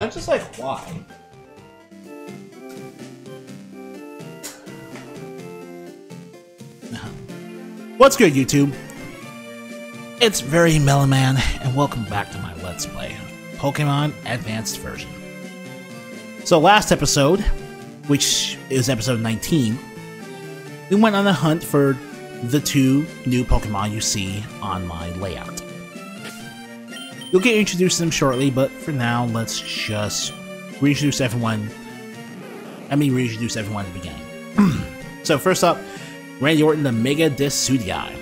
I'm just like, why? What's good, YouTube? It's very Melon Man, and welcome back to my Let's Play Pokemon Advanced Version. So, last episode, which is episode 19, we went on a hunt for the two new Pokemon you see on my layout. You'll get introduced to them shortly, but for now, let's just reintroduce everyone. I mean, reintroduce everyone at the beginning. so, first up, Randy Orton, the Mega Decidueye.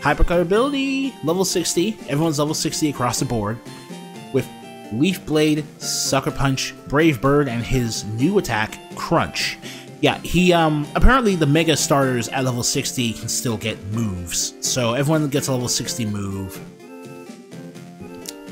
Hypercut ability, level 60. Everyone's level 60 across the board. With Leaf Blade, Sucker Punch, Brave Bird, and his new attack, Crunch. Yeah, he, um, apparently the Mega starters at level 60 can still get moves. So everyone gets a level 60 move.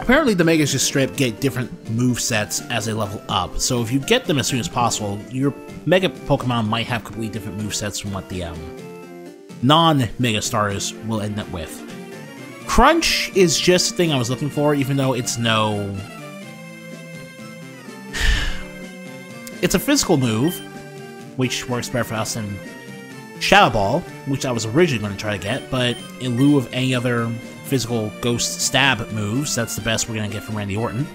Apparently the Megas just straight get different move sets as they level up, so if you get them as soon as possible, your Mega Pokemon might have completely different move sets from what the um, non-Mega Stars will end up with. Crunch is just the thing I was looking for, even though it's no... It's a physical move, which works better for us than Shadow Ball, which I was originally going to try to get, but in lieu of any other physical ghost stab moves, that's the best we're going to get from Randy Orton.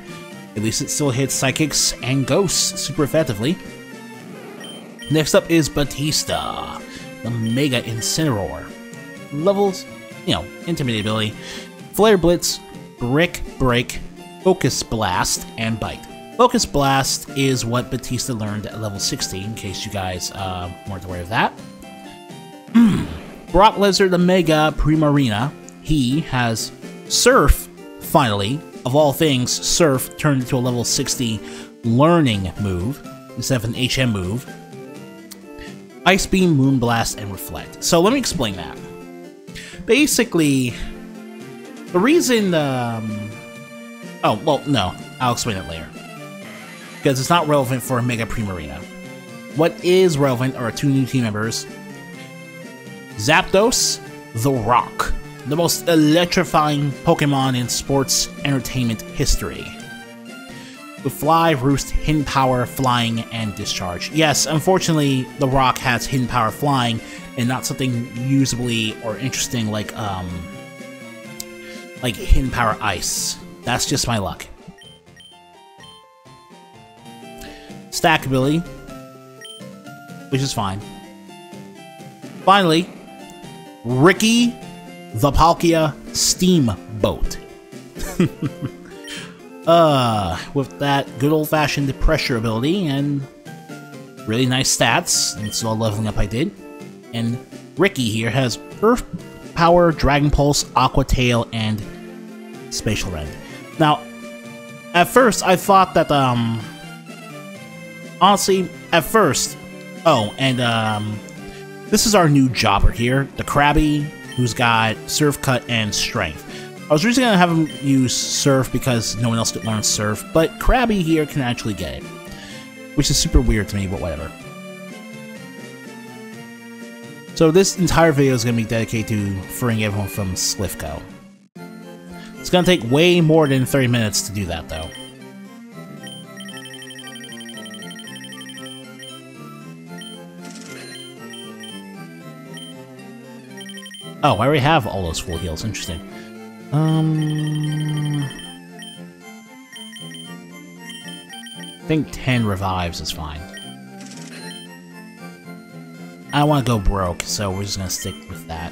At least it still hits psychics and ghosts super effectively. Next up is Batista, the Mega Incineroar. Levels, you know, Intimidate ability, Flare Blitz, Brick Break, Focus Blast, and Bite. Focus Blast is what Batista learned at level 60, in case you guys uh, weren't aware of that. Brock Lesnar, the Mega Primarina, he has Surf, finally, of all things, Surf turned into a level 60 learning move instead of an HM move. Ice Beam, Moonblast, and Reflect. So let me explain that. Basically, the reason, um, oh, well, no, I'll explain it later. Because it's not relevant for Mega Primarina. What is relevant are two new team members, Zapdos, The Rock the most electrifying Pokemon in sports entertainment history. With Fly, Roost, Hidden Power, Flying, and Discharge. Yes, unfortunately, the Rock has Hidden Power Flying, and not something usably or interesting like, um, like Hidden Power Ice. That's just my luck. Static ability, which is fine. Finally, Ricky the Palkia Steamboat. uh, with that good old-fashioned pressure ability and really nice stats, and all leveling up I did. And Ricky here has Earth Power, Dragon Pulse, Aqua Tail, and Spatial Rend. Now, at first, I thought that, um... Honestly, at first... Oh, and, um... This is our new jobber here, the Krabby who's got Surf Cut and Strength. I was originally going to have him use Surf because no one else could learn Surf, but Krabby here can actually get it. Which is super weird to me, but whatever. So this entire video is going to be dedicated to freeing everyone from Silph Co. It's going to take way more than 30 minutes to do that, though. Oh, I already have all those full heals. Interesting. Um... I think 10 revives is fine. I don't want to go broke, so we're just going to stick with that.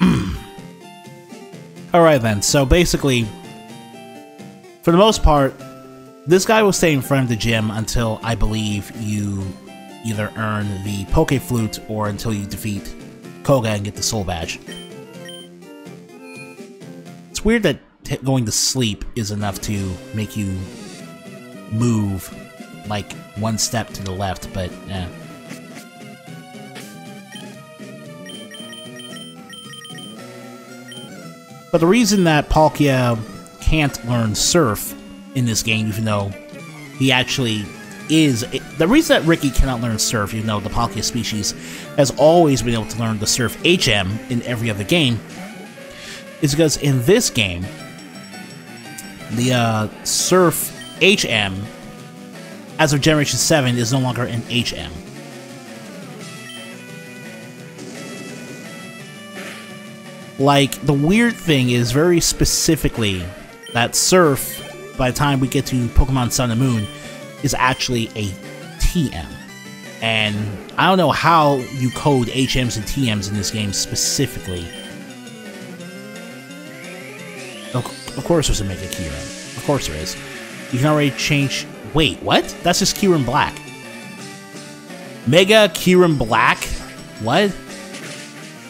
Alright then, so basically, for the most part, this guy will stay in front of the gym until I believe you either earn the Poke Flute or until you defeat Koga and get the soul badge. It's weird that going to sleep is enough to make you move like one step to the left, but eh. But the reason that Palkia can't learn Surf in this game, even though he actually is the reason that Ricky cannot learn Surf, even though the Palkia species has always been able to learn the Surf HM in every other game, is because in this game, the uh, Surf HM, as of Generation 7, is no longer an HM. Like, the weird thing is very specifically that Surf, by the time we get to Pokemon Sun and Moon, is actually a TM. And I don't know how you code HMs and TMs in this game specifically. Of course there's a Mega Kyurem. Of course there is. You can already change... Wait, what? That's just Kyurem Black. Mega Kyurem Black? What?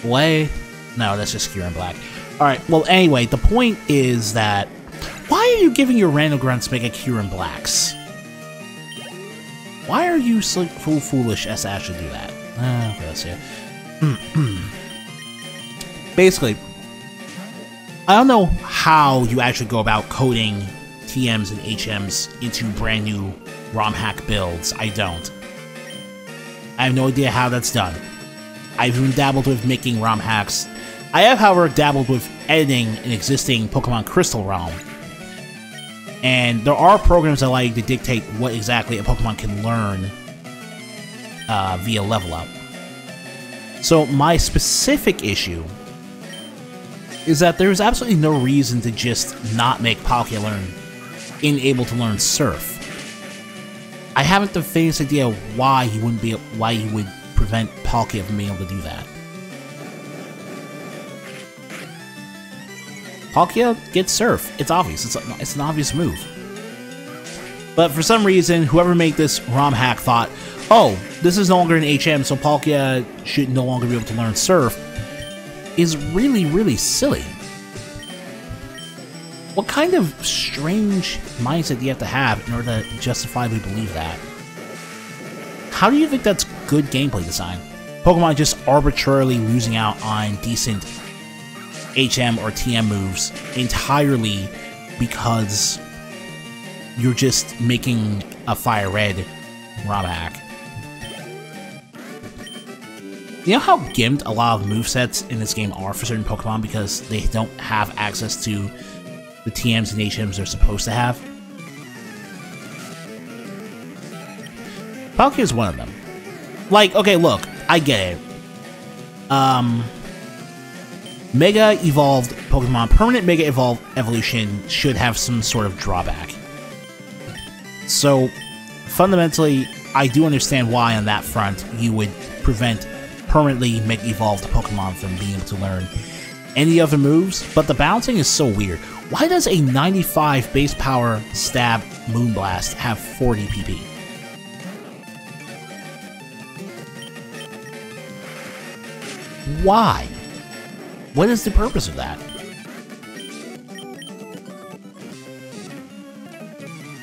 What? No, that's just Kyurem Black. Alright, well anyway, the point is that... Why are you giving your random grunts Mega Kyurem Blacks? Why are you so foolish as to actually do that? Uh, okay, let's see. Basically, I don't know how you actually go about coding TMs and HMs into brand new ROM hack builds. I don't. I have no idea how that's done. I've even dabbled with making ROM hacks. I have, however, dabbled with editing an existing Pokemon Crystal ROM and there are programs that allow you to dictate what exactly a Pokemon can learn uh, via level up. So my specific issue is that there's absolutely no reason to just not make Palkia learn in able to learn Surf. I haven't the faintest idea why he wouldn't be why he would prevent Palkia from being able to do that. Palkia gets Surf. It's obvious. It's, it's an obvious move. But for some reason, whoever made this ROM hack thought, oh, this is no longer an HM, so Palkia should no longer be able to learn Surf, is really, really silly. What kind of strange mindset do you have to have in order to justifiably believe that? How do you think that's good gameplay design? Pokemon just arbitrarily losing out on decent HM or TM moves entirely because you're just making a Fire Red ROM hack. You know how gimped a lot of movesets in this game are for certain Pokemon because they don't have access to the TMs and HMs they're supposed to have? Palkia is one of them. Like, okay, look, I get it. Um, Mega Evolved Pokemon, permanent Mega Evolved evolution should have some sort of drawback. So, fundamentally, I do understand why on that front you would prevent permanently Mega Evolved Pokemon from being able to learn any other moves, but the balancing is so weird. Why does a 95 base power stab Moonblast have 40 PP? Why? What is the purpose of that?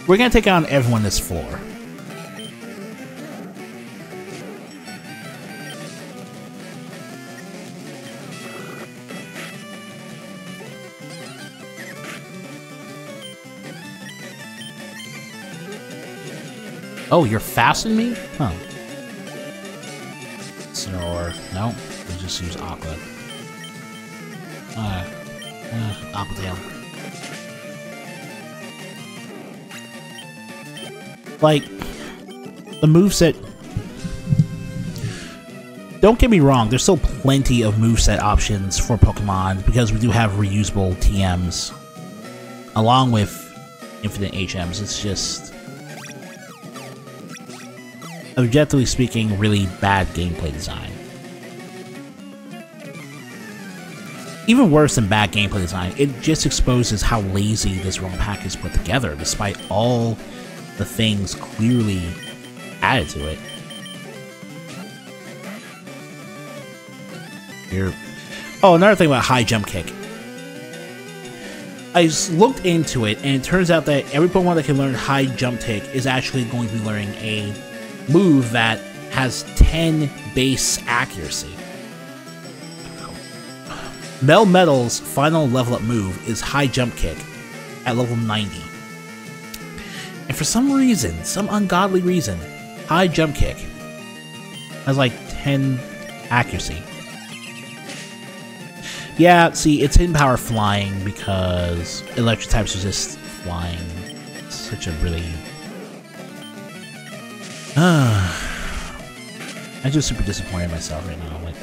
We're gonna take on everyone this floor. Oh, you're faster me? Huh. Snore. No, we just use Aqua. Like, the moveset... Don't get me wrong, there's still plenty of moveset options for Pokemon, because we do have reusable TMs, along with infinite HMs. It's just... Objectively speaking, really bad gameplay design. Even worse than bad gameplay design, it just exposes how lazy this ROM hack is put together, despite all the things clearly added to it. Here. Oh, another thing about high jump kick. I looked into it, and it turns out that every Pokemon that can learn high jump kick is actually going to be learning a move that has 10 base accuracy. Melmetal's final level up move is high jump kick at level 90. And for some reason, some ungodly reason, high jump kick has like 10 accuracy. Yeah, see, it's in power flying because electric types resist flying. It's such a really... Uh, I'm just super disappointed in myself right now. Like,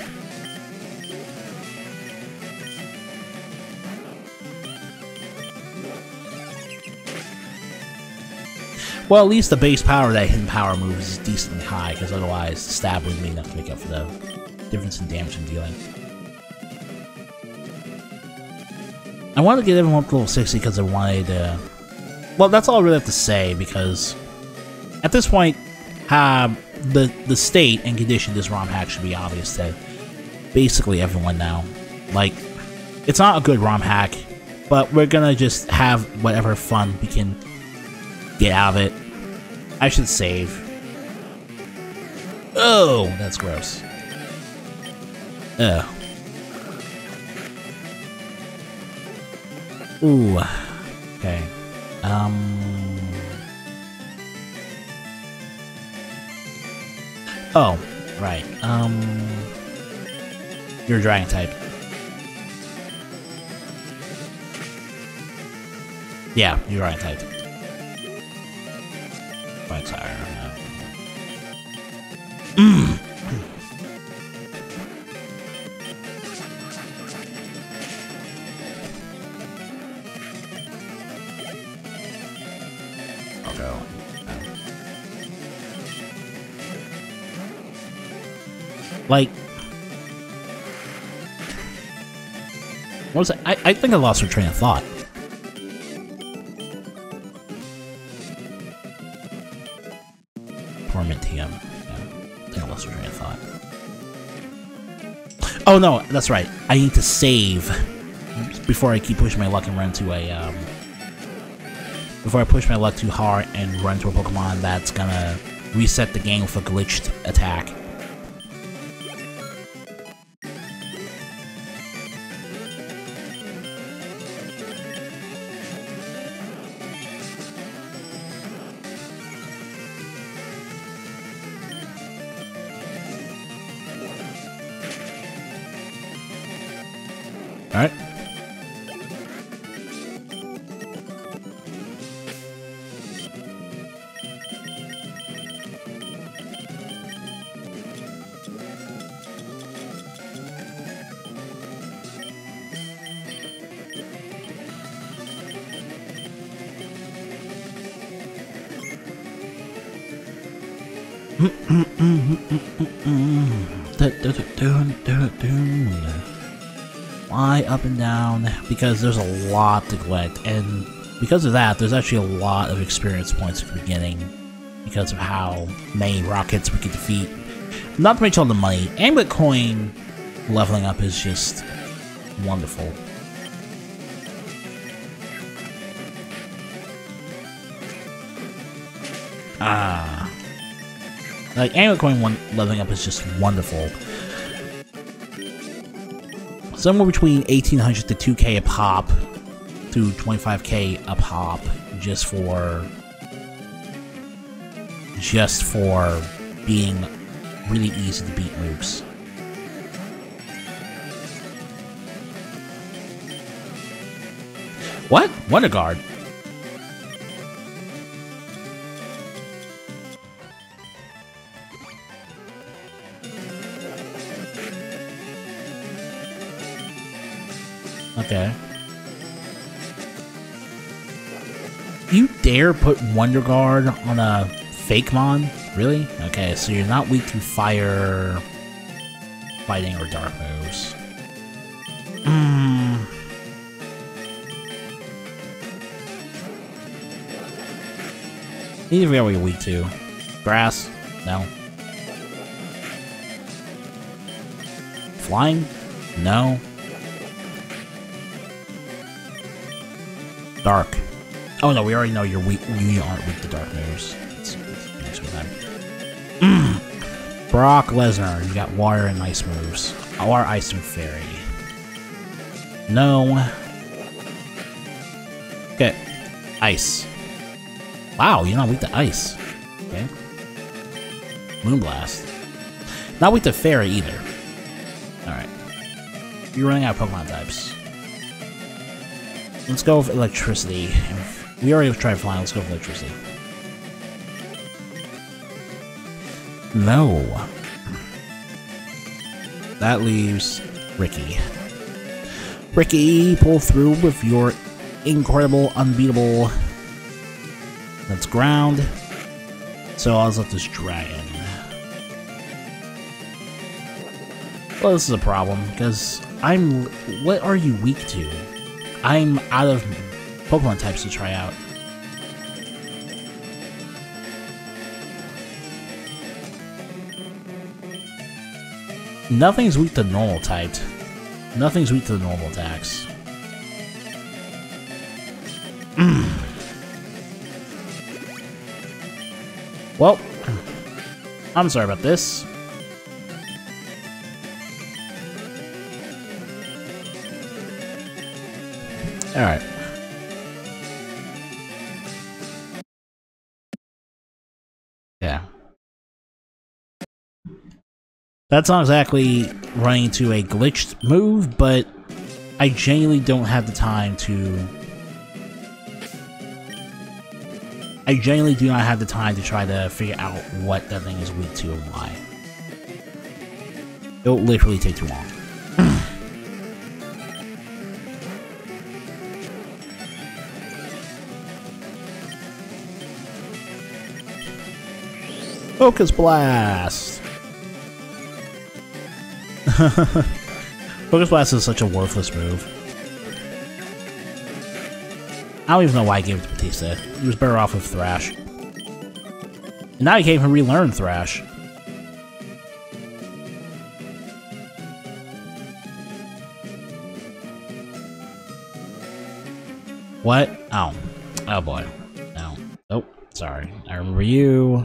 Well, at least the base power that hidden power move is decently high, because otherwise the stab wouldn't be enough to make up for the difference in damage I'm dealing. I wanted to get everyone up to level 60 because I wanted to... Well, that's all I really have to say, because at this point, uh, the, the state and condition of this ROM hack should be obvious to basically everyone now. Like, it's not a good ROM hack, but we're gonna just have whatever fun we can get out of it. I should save. Oh, that's gross. Ugh. Ooh. Okay. Um. Oh, right. Um. You're a dragon type. Yeah, you're dragon type. Right tire. Mm. Like, what was it? I, I think I lost her train of thought. Oh no, that's right. I need to save before I keep pushing my luck and run to a, um, before I push my luck too hard and run to a Pokemon that's gonna reset the game with a glitched attack. Alright. Fly up and down because there's a lot to collect, and because of that, there's actually a lot of experience points at the beginning because of how many rockets we could defeat. Not to mention all the money. Amulet coin leveling up is just wonderful. Ah. Like, Amulet Coin one leveling up is just wonderful. Somewhere between 1800 to 2k a pop to 25k a pop just for just for being really easy to beat moves. What? Wonder Guard? Okay. You dare put Wonder Guard on a fake mon? Really? Okay, so you're not weak to fire, fighting, or dark moves. Hmm. Need to figure out weak to. Grass? No. Flying? No. Dark. Oh no, we already know you're weak. You aren't weak to dark moves. With them. Mm. Brock Lesnar, you got water and ice moves. Or ice and fairy. No. Okay. Ice. Wow, you're not weak to ice. Okay. Moonblast. Not weak to fairy either. Alright. You're running out of Pokemon types. Let's go with electricity. We already tried flying, let's go for electricity. No. That leaves Ricky. Ricky, pull through with your incredible, unbeatable... That's ground. So I'll let this dragon. Well, this is a problem, because I'm... What are you weak to? I'm out of Pokemon types to try out. Nothing's weak to normal typed. Nothing's weak to the normal attacks. well, I'm sorry about this. Alright. Yeah. That's not exactly running into a glitched move, but I genuinely don't have the time to... I genuinely do not have the time to try to figure out what that thing is weak to and why. It'll literally take too long. Focus Blast! Focus Blast is such a worthless move. I don't even know why I gave it to Batista. He was better off with Thrash. And now he can't even relearn Thrash. What? Oh. Oh boy. No. Oh, sorry. I remember you.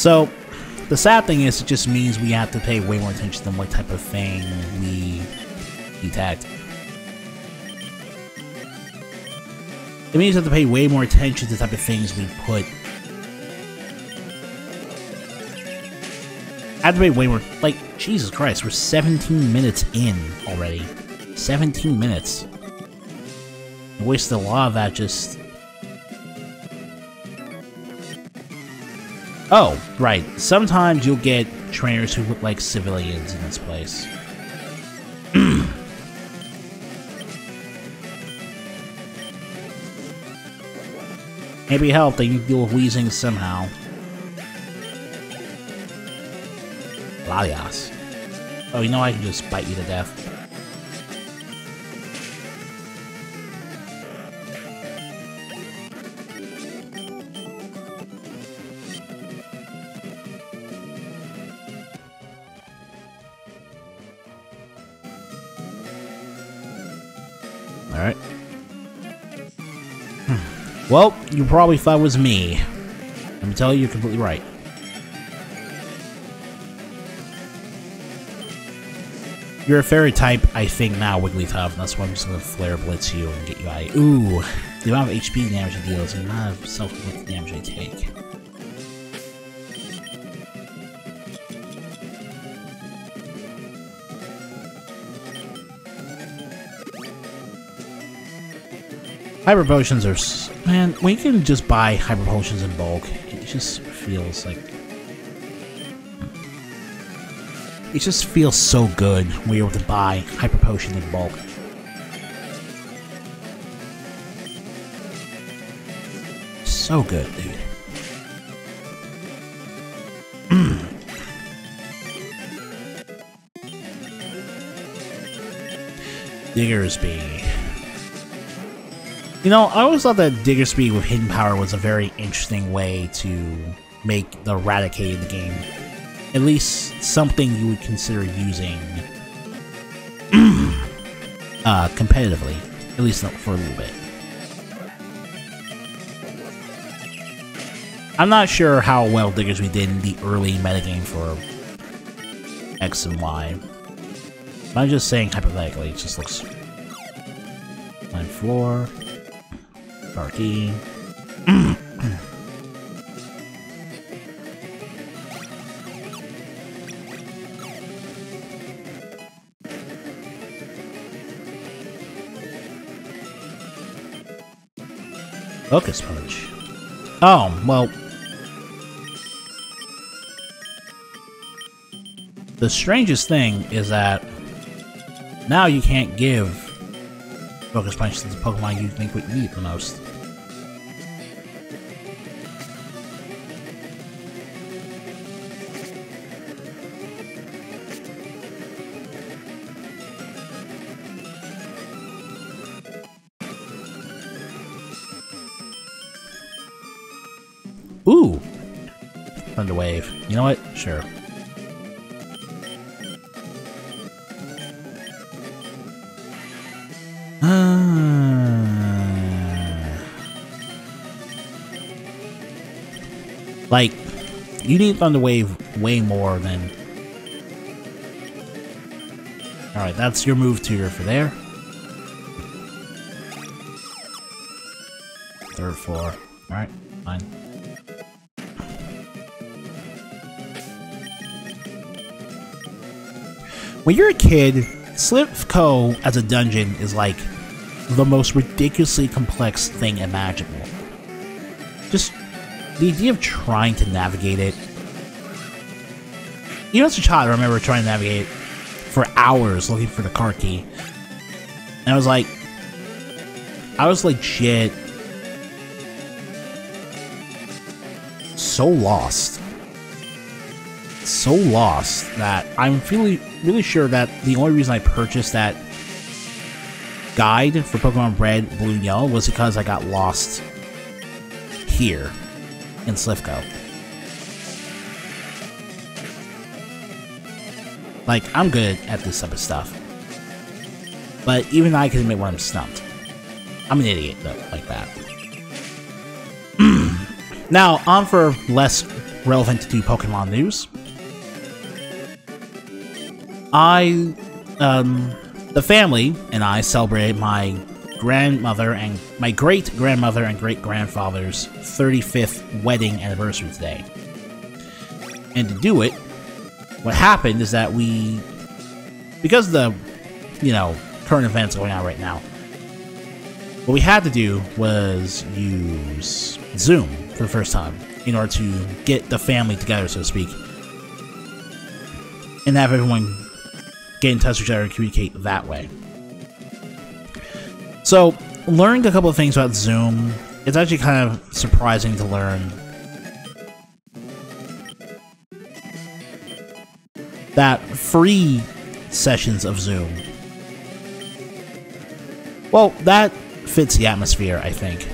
So, the sad thing is, it just means we have to pay way more attention to what type of thing we detect. It means we have to pay way more attention to the type of things we put. I have to pay way more. Like, Jesus Christ, we're 17 minutes in already. 17 minutes. I wasted a lot of that just Oh, right. Sometimes you'll get trainers who look like civilians in this place. Maybe help that you deal with wheezing somehow. Latias. Oh, you know I can just bite you to death. Well, you probably thought it was me. Let me tell you, you're completely right. You're a fairy type, I think now, Wigglytuff, that's why I'm just gonna Flare Blitz you and get you out. Ooh, the amount of HP damage it deals, the amount of self-inflicted damage I take. Hyper potions are... Man, we can just buy hyper potions in bulk, it just feels like... It just feels so good when you're able to buy hyper potions in bulk. So good, dude. Diggersby. You know, I always thought that Diggersby with Hidden Power was a very interesting way to make the the game. At least something you would consider using uh, competitively. At least for a little bit. I'm not sure how well Diggers we did in the early metagame for X and Y. But I'm just saying hypothetically, it just looks Climb floor. Focus punch. Oh, well. The strangest thing is that now you can't give Focus Punch to the Pokemon you think would need the most. Ooh! Thunder Wave. You know what? Sure. Like, you need Thunder Wave way more than... Alright, that's your move to your for there. Third floor. Alright, fine. When you're a kid, Silph Co as a dungeon is like the most ridiculously complex thing imaginable. Just the idea of trying to navigate it. You know, as a child, I remember trying to navigate for hours looking for the car key. And I was like, I was legit so lost. So lost that I'm feeling really sure that the only reason I purchased that guide for Pokemon Red, Blue, and Yellow was because I got lost here Silph Co. Like, I'm good at this type of stuff. But even I can admit when I'm stumped. I'm an idiot, though, like that. now, on for less relevant to Pokemon news. I, um, the family and I celebrated my grandmother and my great grandmother and great grandfather's 35th wedding anniversary today. And to do it, what happened is that we, because the, you know, current events going on right now, what we had to do was use Zoom for the first time in order to get the family together, so to speak, and have everyone get in touch with each other and communicate that way. So, learning a couple of things about Zoom, it's actually kind of surprising to learn that free sessions of Zoom, well, that fits the atmosphere, I think.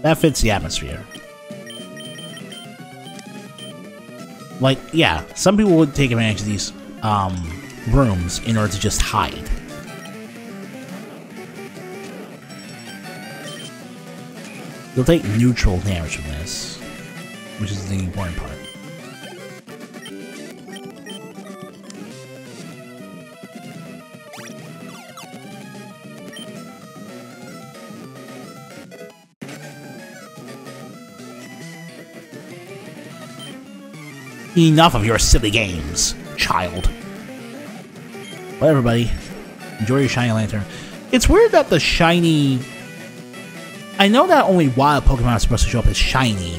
That fits the atmosphere. Like, yeah, some people would take advantage of these um, rooms in order to just hide. You'll take neutral damage from this, which is the important part. Enough of your silly games, child. Well, everybody, enjoy your shiny Lanturn. It's weird that the shiny... I know that only wild Pokemon are supposed to show up as shiny,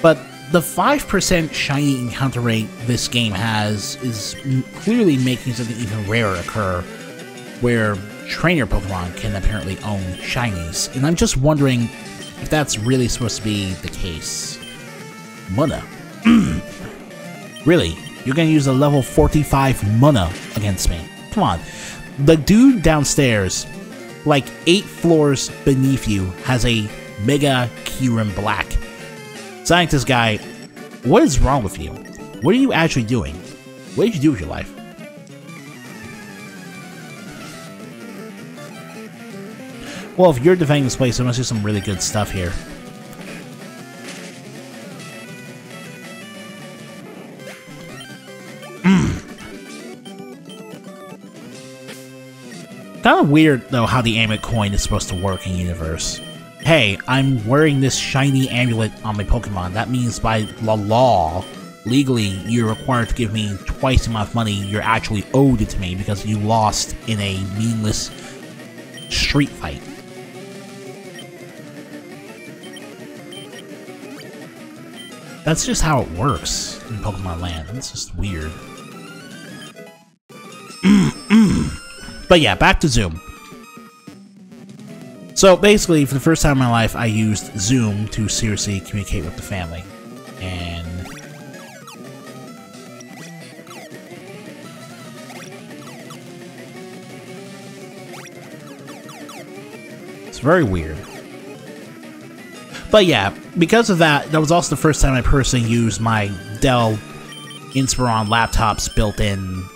but the 5% shiny encounter rate this game has is clearly making something even rarer occur, where trainer Pokemon can apparently own shinies, and I'm just wondering if that's really supposed to be the case. Munna. Really? You're gonna use a level 45 Munna against me? Come on. The dude downstairs, like eight floors beneath you, has a Mega Kyurem Black. Scientist guy, what is wrong with you? What are you actually doing? What did you do with your life? Well, if you're defending this place, there must be some really good stuff here. Kind of weird, though, how the amulet coin is supposed to work in universe. Hey, I'm wearing this shiny amulet on my Pokemon. That means by the law, legally, you're required to give me twice the amount of money you're actually owed to me because you lost in a meaningless street fight. That's just how it works in Pokemon Land. It's just weird. But yeah, back to Zoom. So basically, for the first time in my life, I used Zoom to seriously communicate with the family. And... It's very weird. But yeah, because of that, that was also the first time I personally used my Dell Inspiron laptop's built-in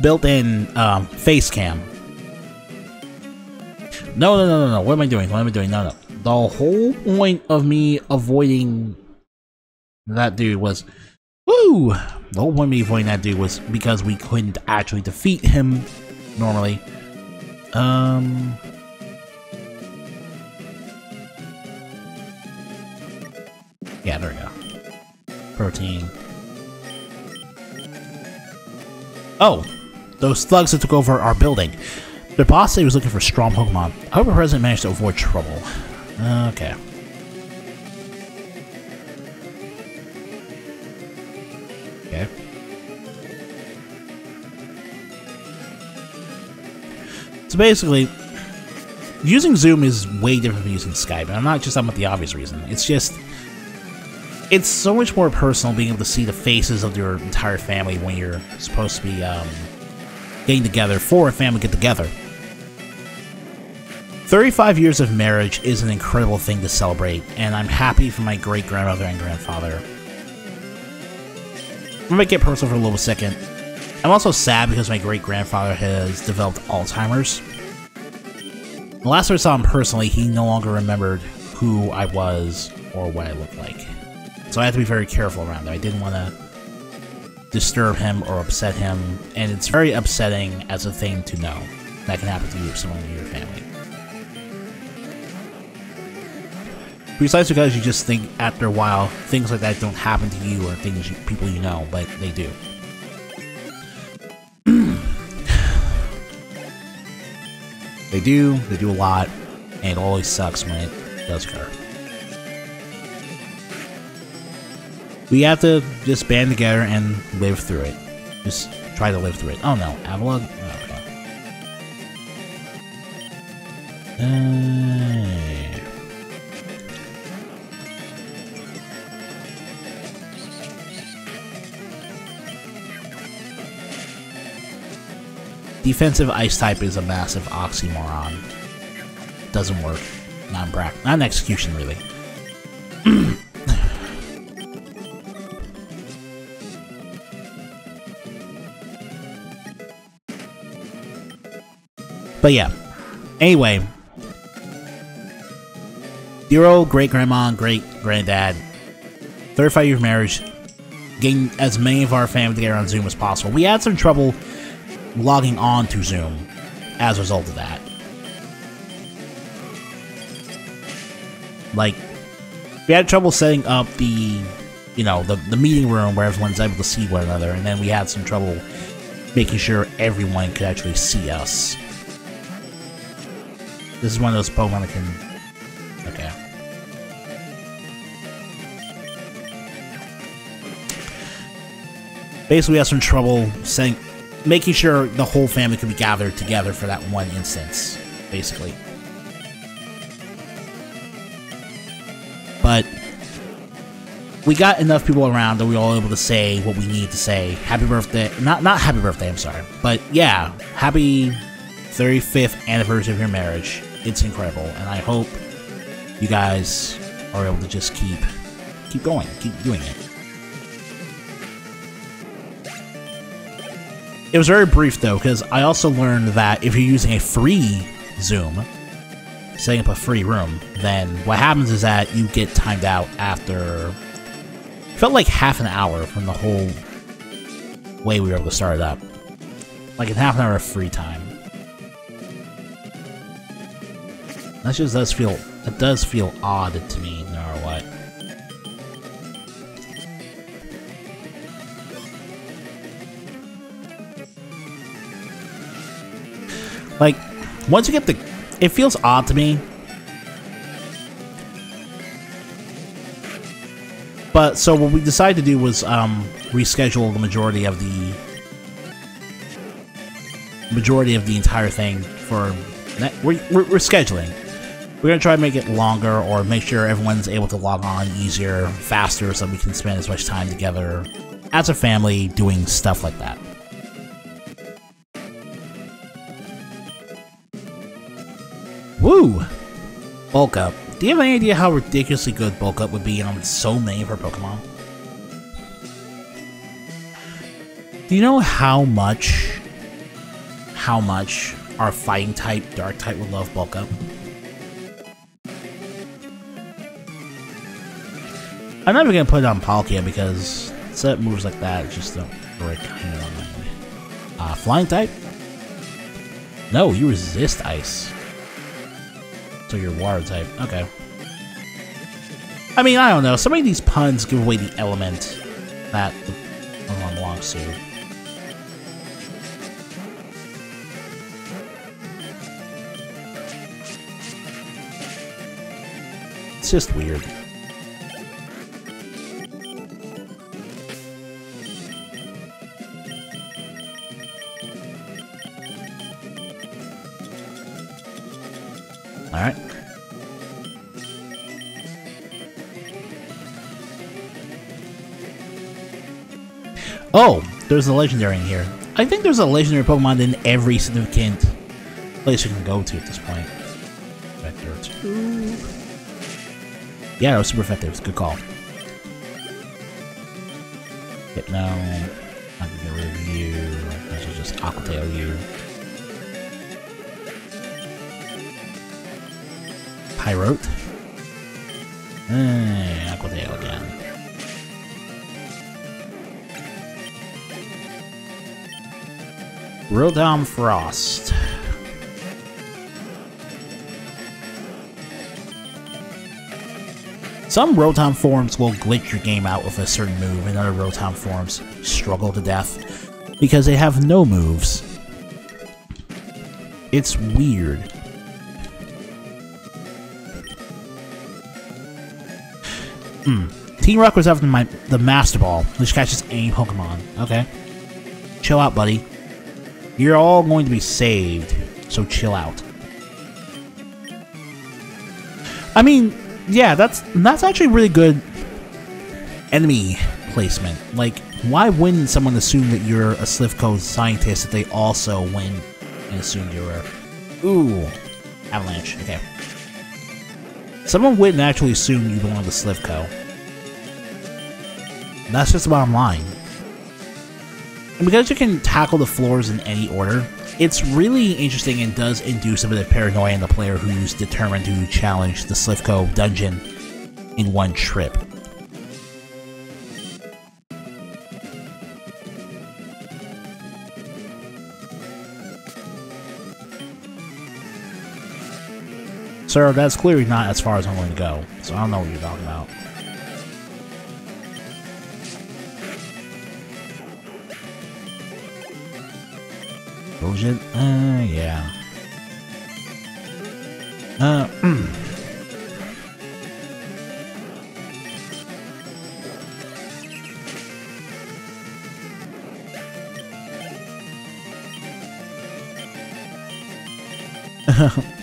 built-in um, face cam. No, no, no, no, no. What am I doing? What am I doing? No, no. The whole point of me avoiding that dude was, woo! The whole point of me avoiding that dude was because we couldn't actually defeat him normally. Um. Yeah, there we go. Protein. Oh, those thugs that took over our building. Their boss said he was looking for strong Pokemon. I hope the president managed to avoid trouble. Okay. Okay. So basically, using Zoom is way different from using Skype, and I'm not just talking about the obvious reason. It's just it's so much more personal being able to see the faces of your entire family when you're supposed to be um, getting together for a family get together. 35 years of marriage is an incredible thing to celebrate, and I'm happy for my great grandmother and grandfather. I'm gonna get personal for a little second. I'm also sad because my great grandfather has developed Alzheimer's. The last time I saw him personally, he no longer remembered who I was or what I looked like. So I had to be very careful around that. I didn't want to disturb him or upset him, and it's very upsetting as a thing to know that can happen to you or someone in your family. Besides because you just think after a while things like that don't happen to you or things you, people you know, but they do. they do, they do a lot, and it always sucks when it does occur. We have to just band together and live through it. Just try to live through it. Oh no, Avalugg? Oh, okay. Uh... Defensive ice type is a massive oxymoron. Doesn't work. Not in. Not in execution, really. But yeah. Anyway. Dear old great grandma and great granddad. 35 years of marriage. Getting as many of our family together on Zoom as possible. We had some trouble logging on to Zoom as a result of that. Like, we had trouble setting up the, you know, the, the meeting room where everyone's able to see one another, and then we had some trouble making sure everyone could actually see us. This is one of those Pokemon that can... Okay. Basically, we have some trouble saying, making sure the whole family could be gathered together for that one instance, basically. But we got enough people around that we were all able to say what we need to say. Happy birthday. Not not happy birthday, I'm sorry. But yeah, happy 35th anniversary of your marriage it's incredible, and I hope you guys are able to just keep keep going, keep doing it. It was very brief though, because I also learned that if you're using a free Zoom, setting up a free room, then what happens is that you get timed out after Felt like half an hour from the whole way we were able to start it up. Like in half an hour of free time. That just does feel it does feel odd to me no matter what. Like, once you get the... It feels odd to me. But, so what we decided to do was um, reschedule the majority of the... Majority of the entire thing for... We're, we're, we're scheduling. We're going to try to make it longer or make sure everyone's able to log on easier, faster, so we can spend as much time together as a family doing stuff like that. Woo! Bulk Up. Do you have any idea how ridiculously good Bulk Up would be on so many of her Pokemon? Do you know how much, how much our fighting type, dark type would love Bulk Up? I'm never gonna put it on Palkia because set moves like that just don't break of Uh, flying type? No, you resist ice. So you're water type. Okay. I mean, I don't know. Some of these puns give away the element that the Pokemon belongs to. It's just weird. Oh, there's a legendary in here. I think there's a legendary Pokemon in every significant place you can go to at this point. Vector 2. Yeah, it was super effective. It's a good call. Hypno. I can get rid of you. I should just Aqua Tail you. Pyrote. Eh, Aqua Tail again. Rotom Frost. Some Rotom forms will glitch your game out with a certain move, and other Rotom forms struggle to death because they have no moves. It's weird. Hmm. Team Rock was after my the Master Ball, which catches any Pokemon. Okay. Chill out, buddy. You're all going to be saved, so chill out. I mean, yeah, that's that's actually really good enemy placement. Like, why wouldn't someone assume that you're a Silph Co scientist if they also win and assume you're Ooh, Avalanche, okay. Someone wouldn't actually assume you belong to Silph Co. That's just the bottom line. And because you can tackle the floors in any order, it's really interesting and does induce a bit of paranoia in the player who's determined to challenge the Silph Co dungeon in one trip. Sir, that's clearly not as far as I'm going to go, so I don't know what you're talking about. Uh, yeah. Uh,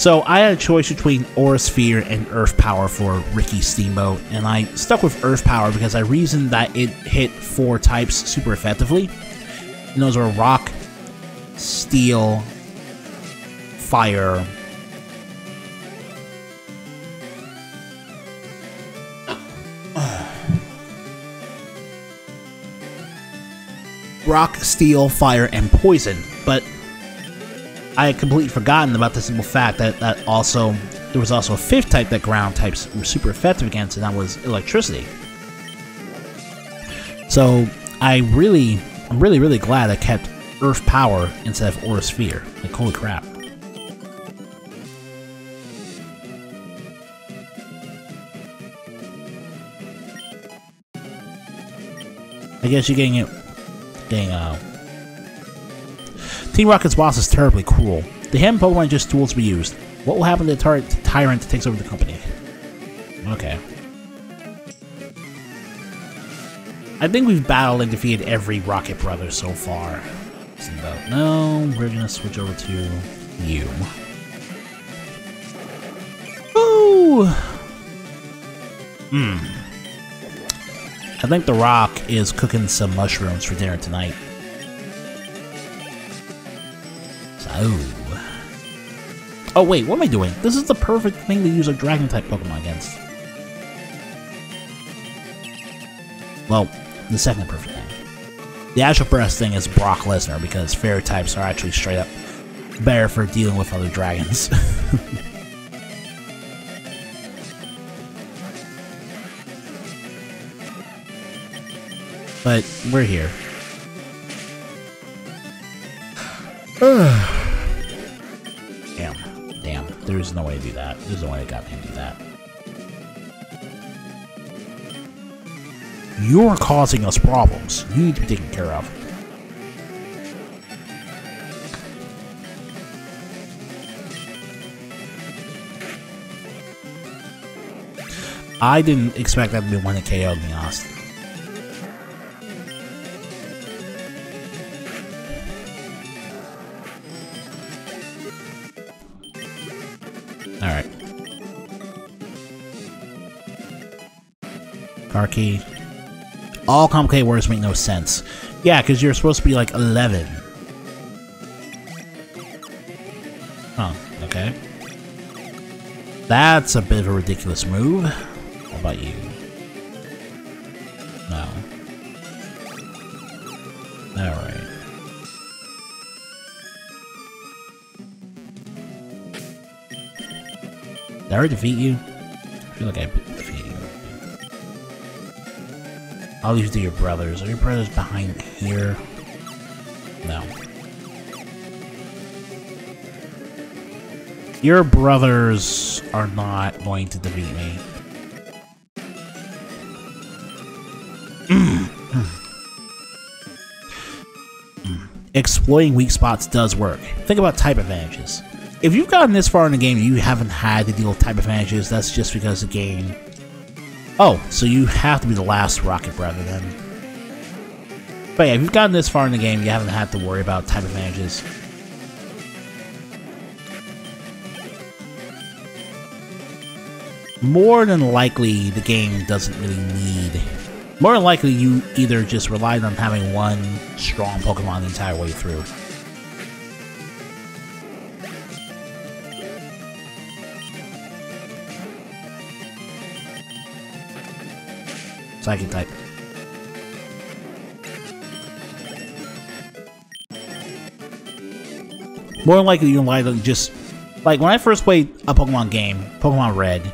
So I had a choice between Aura Sphere and Earth Power for Ricky Steamboat, and I stuck with Earth Power because I reasoned that it hit four types super effectively. And those were Rock, Steel, Fire, Rock, Steel, Fire, and Poison. But I had completely forgotten about the simple fact that, that also there was also a fifth type that ground types were super effective against, and that was electricity. So I really, I'm really, really glad I kept Earth Power instead of Aura Sphere. Like, holy crap. I guess you're getting it, Dang, uh... Team Rocket's boss is terribly cruel. The him Pokemon just tools to be used. What will happen to the Tyrant that takes over the company? Okay. I think we've battled and defeated every Rocket Brother so far. No, we're gonna switch over to you. Ooh! Hmm. I think The Rock is cooking some mushrooms for dinner tonight. So... Oh wait, what am I doing? This is the perfect thing to use a Dragon-type Pokemon against. Well, the second perfect thing. The Astral Breath thing is Brock Lesnar because fairy types are actually straight up better for dealing with other dragons. but we're here. damn, damn. There's no way to do that. There's no way to do that. You're causing us problems. You need to be taken care of. I didn't expect that to be one to KO, to be honest. Alright. Car key. All complicated words make no sense. Yeah, because you're supposed to be like 11. Huh, okay. That's a bit of a ridiculous move. How about you? No. Alright. Did I already defeat you? I feel like I I'll leave it to your brothers. Are your brothers behind here? No. Your brothers are not going to defeat me. Exploiting weak spots does work. Think about type advantages. If you've gotten this far in the game and you haven't had to deal with type advantages, that's just because the game Oh, so you have to be the last Rocket Brother then. But yeah, if you've gotten this far in the game, you haven't had to worry about type advantages. More than likely, the game doesn't really need... More than likely, you either just relied on having one strong Pokemon the entire way through. Psychic type. More than likely, you can lie to just like when I first played a Pokemon game, Pokemon Red.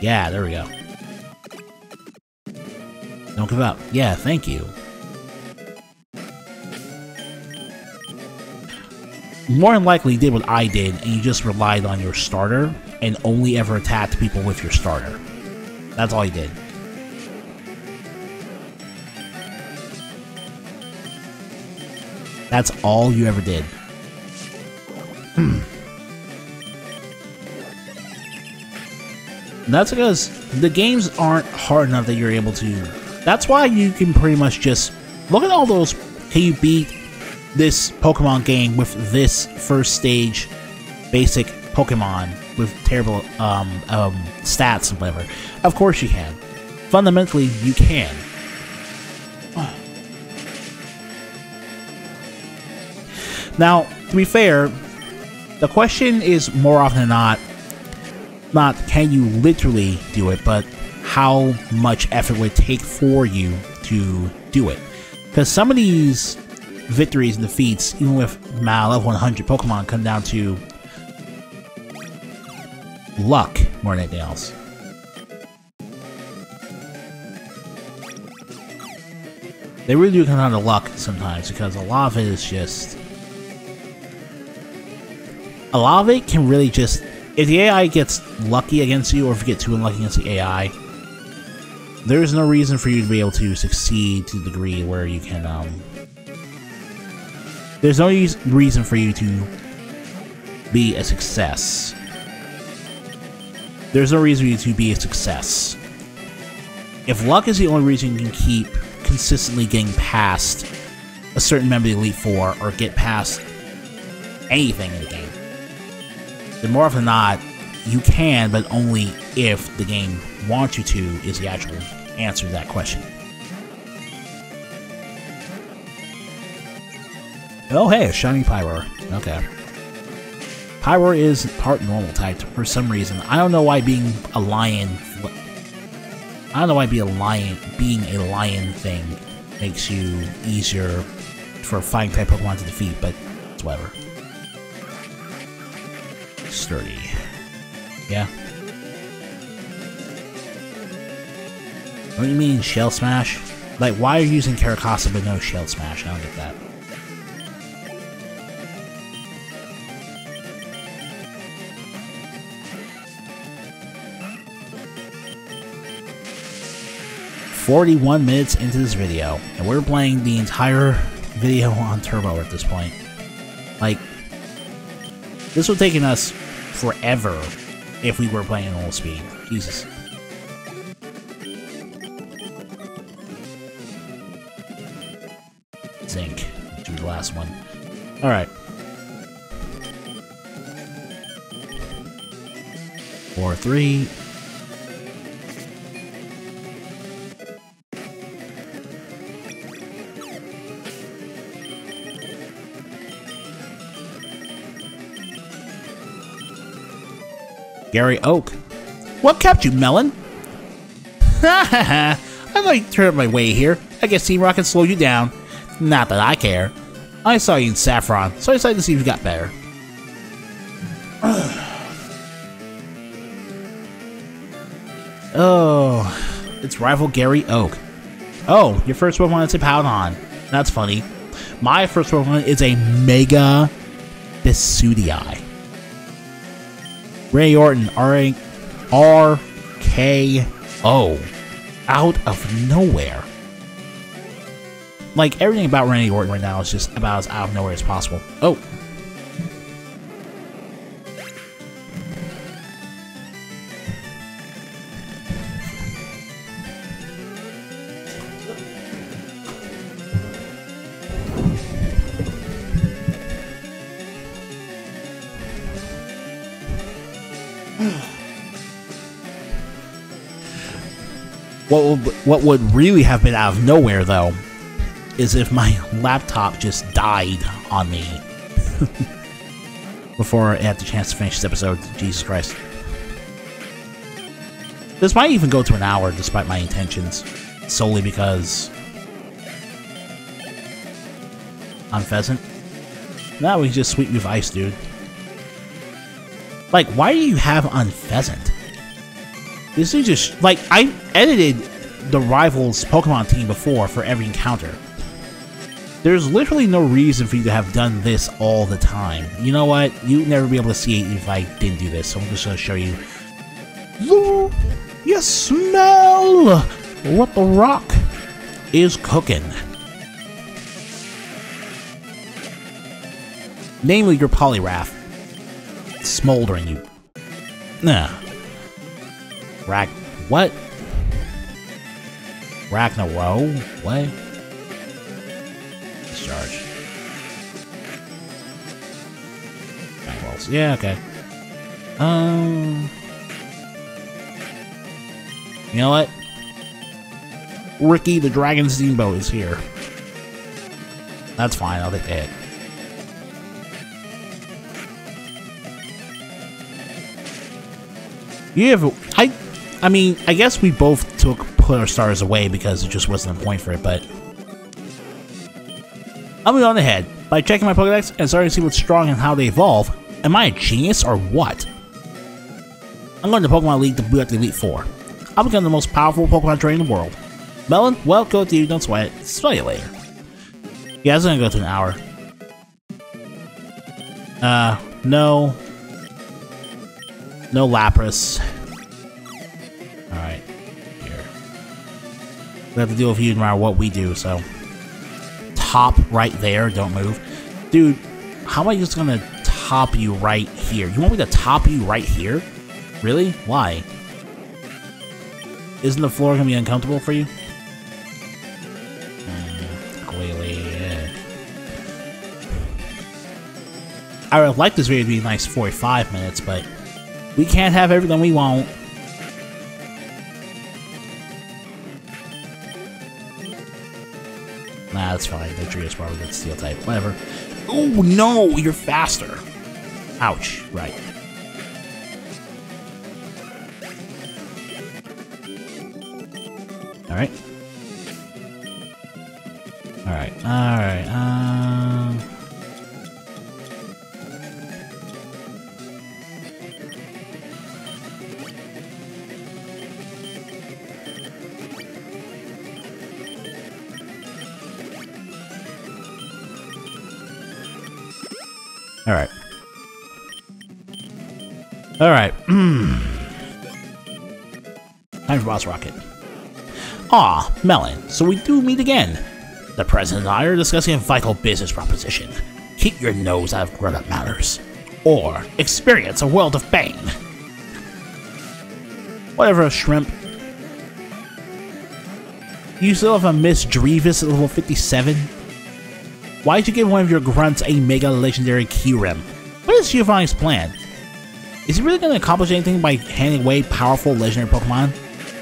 Yeah, there we go. Don't give up. Yeah, thank you. More than likely, you did what I did, and you just relied on your starter and only ever attacked people with your starter. That's all you did. That's all you ever did. Hmm. That's because the games aren't hard enough that you're able to. That's why you can pretty much just look at all those. Can you beat this Pokemon game with this first stage basic Pokemon with terrible um, um, stats and whatever? Of course you can. Fundamentally, you can. Now, to be fair, the question is more often than not, not can you literally do it, but how much effort would it take for you to do it. Because some of these victories and defeats, even with my level 100 Pokemon, come down to luck more than anything else. They really do come down to luck sometimes because a lot of it is just. A lot of it can really just. If the AI gets lucky against you, or if you get too unlucky against the AI, there's no reason for you to be able to succeed to the degree where you can. Um, there's no reason for you to be a success. There's no reason for you to be a success. If luck is the only reason you can keep consistently getting past a certain member of the Elite Four or get past anything in the game, then more often than not, you can, but only if the game wants you to, is the actual answer to that question. Oh, hey, a shiny Pyroar. Okay. Pyroar is part normal type for some reason. I don't know why being a lion... I don't know why being a lion, being a lion thing makes you easier for fighting type Pokemon to defeat, but it's whatever. Sturdy. Yeah. What do you mean, Shell Smash? Like, why are you using Carracosta but no Shell Smash? I don't get that. Forty-one minutes into this video, and we're playing the entire video on Turbo at this point. Like, this would taken us forever if we were playing normal speed. Jesus. Zinc. Do the last one. Alright. Four, three. Gary Oak. What kept you, Melon? Ha ha ha! I thought you turned my way here. I guess Team Rocket slowed you down. Not that I care. I saw you in Saffron, so I decided to see if you got better. oh, it's rival Gary Oak. Oh, your first Pokemon is a Powdon. That's funny. My first Pokemon is a Mega Bisudii. Ray Orton, R R K O, out of nowhere. Like everything about Randy Orton right now is just about as out of nowhere as possible. Oh. What would, what would really have been out of nowhere, though, is if my laptop just died on me before I had the chance to finish this episode. Jesus Christ. This might even go to an hour despite my intentions, solely because I'm Pheasant. Now we just sweep with ice, dude. Like, why do you have Unfezant? This is just like I edited the rivals Pokemon team before for every encounter. There's literally no reason for you to have done this all the time. You know what? You'd never be able to see it if I didn't do this, so I'm just gonna show you. You smell what the rock is cooking. Namely your Poliwrath. Smoldering you. Nah. Rag. What? Ragnarok? What? Discharge. Bang Yeah, okay. Um. You know what? Ricky the Dragon Steamboat is here. That's fine, I'll take the hit. You have I I mean, I guess we both took put our stars away because it just wasn't a point for it, but I'll move on ahead by checking my Pokedex and starting to see what's strong and how they evolve. Am I a genius or what? I'm going to Pokemon League to boot up the Elite Four. I'll become the most powerful Pokemon trainer in the world. Melon, well, go to you, don't sweat it. It later. Yeah, it's gonna go to an hour. Uh, no. No Lapras. We have to deal with you no matter what we do, so. Top right there, don't move. Dude, how am I just gonna top you right here? You want me to top you right here? Really? Why? Isn't the floor gonna be uncomfortable for you? Mm, I would like this video to be nice 45 minutes, but we can't have everything we want. That's fine. The Trios probably get steel type. Whatever. Oh no, you're faster. Ouch. Right. Alright. Alright. Alright. Um... Alright. Alright. Time for Boss Rocket. Ah, Melon, so we do meet again. The President and I are discussing a vital business proposition. Keep your nose out of grown-up matters. Or experience a world of pain. Whatever, shrimp. You still have a Misdreavus at level 57? Why'd you give one of your grunts a Mega Legendary Kyurem? What is Giovanni's plan? Is he really going to accomplish anything by handing away powerful legendary Pokemon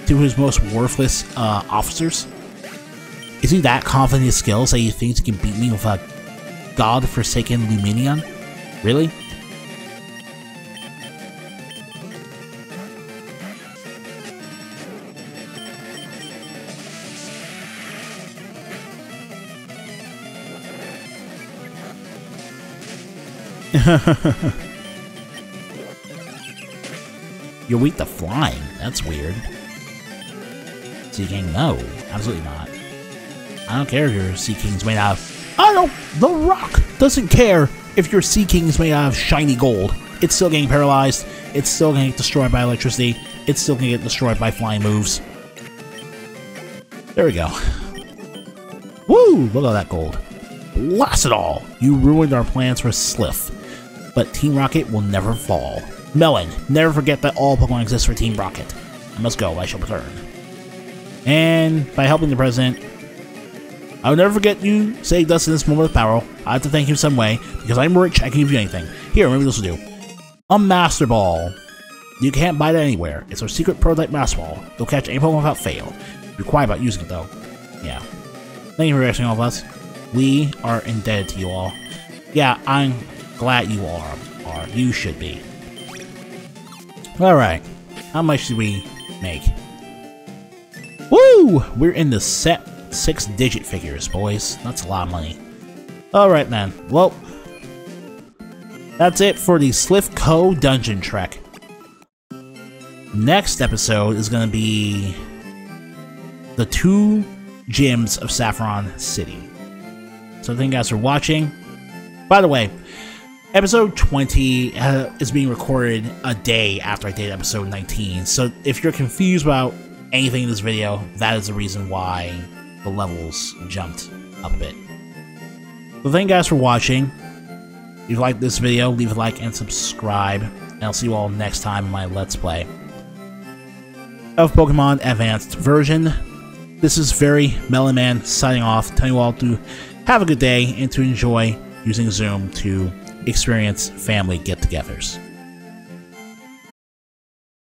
to his most worthless uh, officers? Is he that confident in his skills that he thinks he can beat me with a god-forsaken Lumineon? Really? You're weak to flying. That's weird. Seaking, no. Absolutely not. I don't care if your Seaking's made out of... I don't... The Rock doesn't care if your Seaking's made out of shiny gold. It's still getting paralyzed. It's still getting destroyed by electricity. It's still gonna get destroyed by flying moves. There we go. Woo! Look at that gold. Blast it all! You ruined our plans for Silph but Team Rocket will never fall. Melon, never forget that all Pokemon exist for Team Rocket. I must go, I shall return. And by helping the President, I will never forget you saved us in this moment of power. I have to thank you some way, because I'm rich, I can give you anything. Here, maybe this will do. A Master Ball. You can't buy it anywhere. It's our secret prototype Master Ball. You'll catch any Pokemon without fail. Be quiet about using it, though. Yeah. Thank you for rescuing all of us. We are indebted to you all. Yeah, I'm glad you are. Are you should be. Alright. How much did we make? Woo! We're in the set six digit figures, boys. That's a lot of money. Alright man. Well, that's it for the Silph Co Dungeon Trek. Next episode is going to be the two gyms of Saffron City. So thank you guys for watching. By the way, Episode 20 uh, is being recorded a day after I did episode 19, so if you're confused about anything in this video, that is the reason why the levels jumped up a bit. So thank you guys for watching. If you liked this video, leave a like and subscribe, and I'll see you all next time in my Let's Play of Pokemon Advanced version. This is Very Melon Man signing off, telling you all to have a good day and to enjoy using Zoom to experience family get togethers.